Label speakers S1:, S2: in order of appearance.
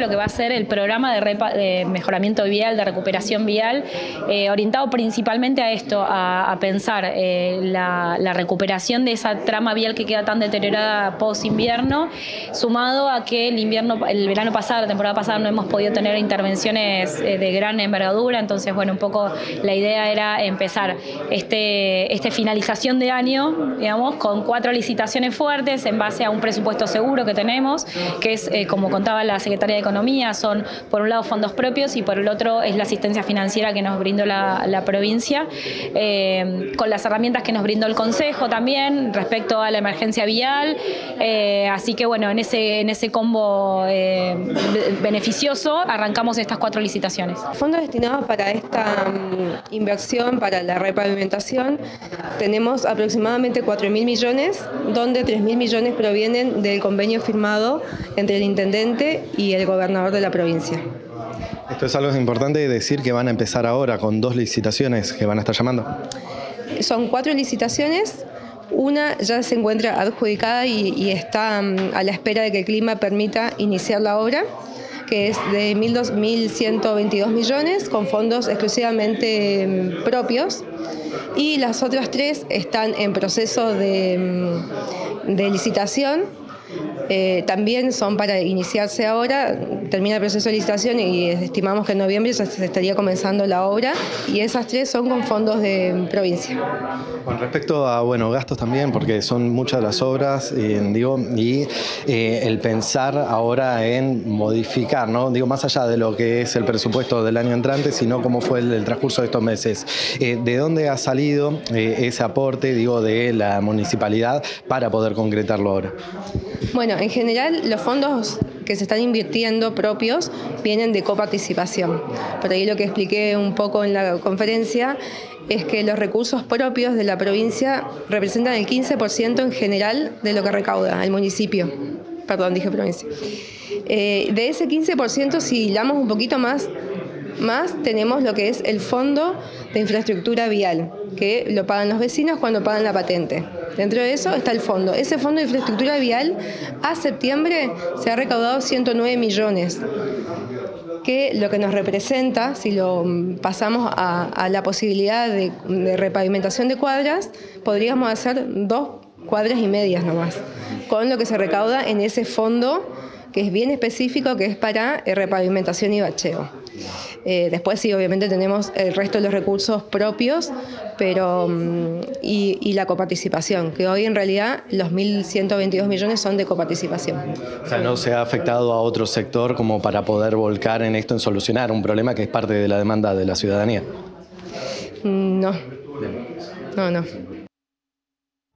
S1: lo que va a ser el programa de, mejoramiento vial, de recuperación vial, eh, orientado principalmente a esto, a, pensar eh, la, recuperación de esa trama vial que queda tan deteriorada post invierno, sumado a que el invierno, el verano pasado, la temporada pasada no hemos podido tener intervenciones eh, de gran envergadura, entonces bueno, un poco la idea era empezar este, este finalización de año, digamos, con cuatro licitaciones fuertes en base a un presupuesto seguro que tenemos, que es, como contaba la Secretaría de Economía son, por un lado, fondos propios y por el otro es la asistencia financiera que nos brindó la, provincia, eh, con las herramientas que nos brindó el Consejo también respecto a la emergencia vial. Eh, así que, bueno, en ese, en ese combo eh, beneficioso arrancamos estas cuatro licitaciones.
S2: Fondos destinados para esta mm, inversión, para la repavimentación, tenemos aproximadamente 4.000 millones, donde 3.000 millones provienen del convenio firmado entre el intendente y el gobernador de la provincia.
S3: Esto es algo importante decir que van a empezar ahora con dos licitaciones que van a estar llamando.
S2: Son cuatro licitaciones, una ya se encuentra adjudicada y, está mm, a la espera de que el clima permita iniciar la obra, que es de 1.122 millones con fondos exclusivamente mm, propios. Y las otras tres están en proceso de, mm, de licitación eh, también son para iniciarse ahora, termina el proceso de licitación y estimamos que en noviembre se estaría comenzando la obra y esas tres son con fondos de provincia.
S3: Con respecto a bueno, gastos también, porque son muchas las obras, eh, digo, y eh, el pensar ahora en modificar, ¿no? digo, más allá de lo que es el presupuesto del año entrante, sino cómo fue el, transcurso de estos meses. ¿De dónde ha salido ese aporte, digo, de la municipalidad para poder concretarlo ahora?
S2: Bueno, en general los fondos que se están invirtiendo propios vienen de coparticipación. Por ahí lo que expliqué un poco en la conferencia es que los recursos propios de la provincia representan el 15% en general de lo que recauda el municipio. Perdón, dije provincia. Eh, de ese 15%, si hilamos un poquito más, más tenemos lo que es el fondo de infraestructura vial, que lo pagan los vecinos cuando pagan la patente. Dentro de eso está el fondo. Ese fondo de infraestructura vial a septiembre se ha recaudado 109 millones que lo que nos representa, si lo pasamos a, la posibilidad de, repavimentación de cuadras, podríamos hacer dos cuadras y medias nomás, con lo que se recauda en ese fondo que es bien específico, que es para eh, repavimentación y bacheo. Eh, después sí, obviamente tenemos el resto de los recursos propios pero mm, y, la coparticipación, que hoy en realidad los 1.122 millones son de coparticipación.
S3: O sea, no se ha afectado a otro sector como para poder volcar en esto, en solucionar un problema que es parte de la demanda de la ciudadanía.
S2: No, no, no.